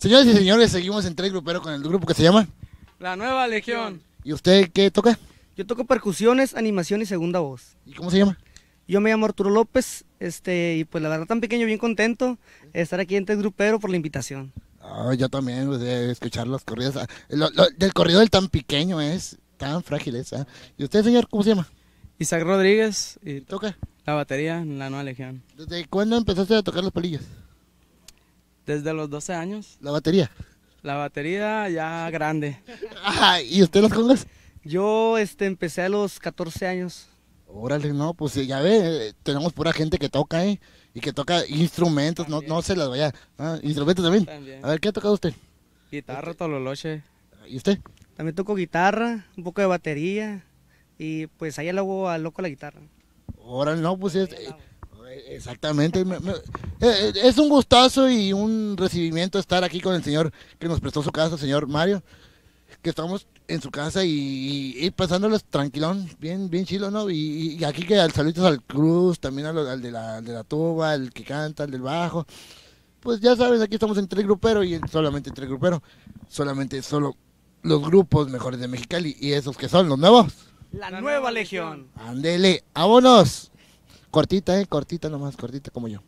Señoras y señores, seguimos en Tres Grupero con el grupo que se llama. La nueva legión. ¿Y usted qué toca? Yo toco percusiones, animación y segunda voz. ¿Y cómo se llama? Yo me llamo Arturo López, este, y pues la verdad tan pequeño, bien contento de estar aquí en Tres Grupero por la invitación. Ah, yo también, pues, de escuchar los corridos. ah, lo- lo- del corrido del tan pequeño es, tan frágil es. ah. ¿Y usted, señor, cómo se llama? Isaac Rodríguez y ¿Toca? la batería en la nueva legión. ¿Desde cuándo empezaste a tocar los palillos? Desde los 12 años. La batería. La batería ya grande. Ah, ¿Y usted las congas? Yo este, empecé a los 14 años. Órale, no, pues eh, ya ve, eh, tenemos pura gente que toca, ¿eh? Y que toca instrumentos, no, no se las vaya. Ah, ¿Instrumentos también? También. A ver, ¿qué ha tocado usted? Guitarra, tololoche. ¿Y usted? También toco guitarra, un poco de batería, y pues ahí le hago al loco la guitarra. Órale, no, pues es, exactamente. me- me- eh, es un gustazo y un recibimiento estar aquí con el señor que nos prestó su casa, señor Mario. Que estamos en su casa y, y pasándoles tranquilón, bien, bien chilo, ¿no? Y, y aquí que al saludos al Cruz, también al, al de la, al de la tuba, al que canta, al del bajo. Pues ya sabes, aquí estamos en Tres Grupero y en solamente Tres Grupero. Solamente solo los grupos mejores de Mexicali y esos que son los nuevos. La, nueva legión. Ándele, vámonos. Cortita, eh, cortita nomás, cortita como yo.